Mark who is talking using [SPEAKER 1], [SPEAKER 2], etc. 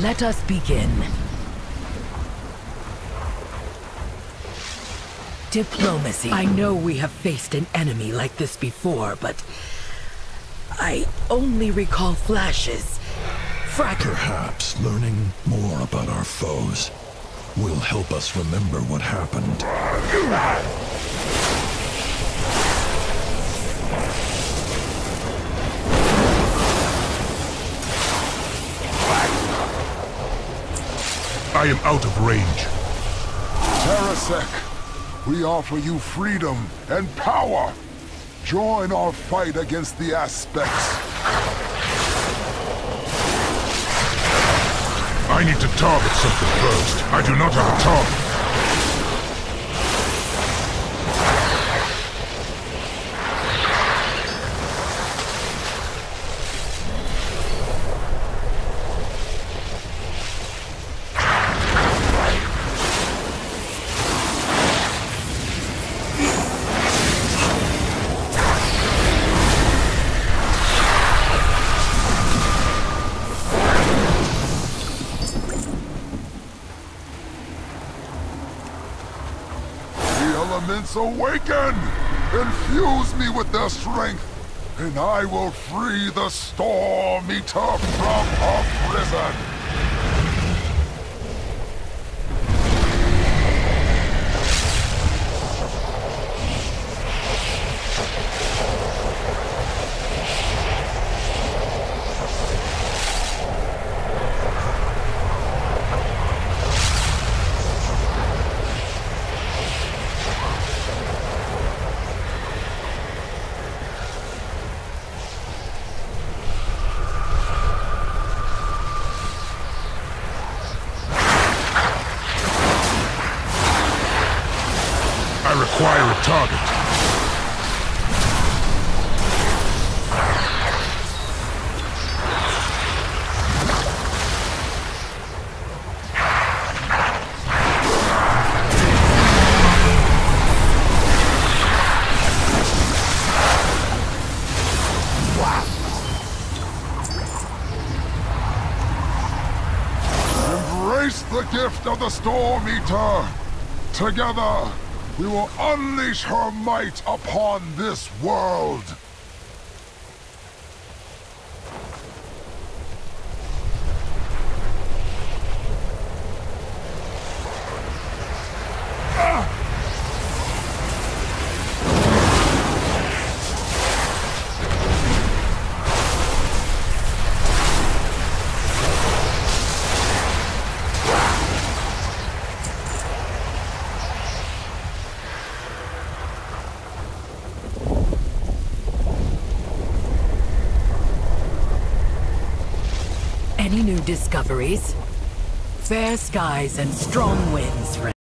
[SPEAKER 1] Let us begin. Diplomacy. I know we have faced an enemy like this before, but... I only recall flashes. Frack...
[SPEAKER 2] Perhaps learning more about our foes will help us remember what happened.
[SPEAKER 3] I am out of range.
[SPEAKER 4] Tarasek, we offer you freedom and power. Join our fight against the aspects.
[SPEAKER 3] I need to target something first. I do not have a target.
[SPEAKER 4] Elements awaken! Infuse me with their strength, and I will free the Storm Eater from her prison!
[SPEAKER 3] Require a target.
[SPEAKER 4] Embrace the gift of the Storm Eater! Together, we will unleash her might upon this world!
[SPEAKER 1] Any new discoveries? Fair skies and strong winds,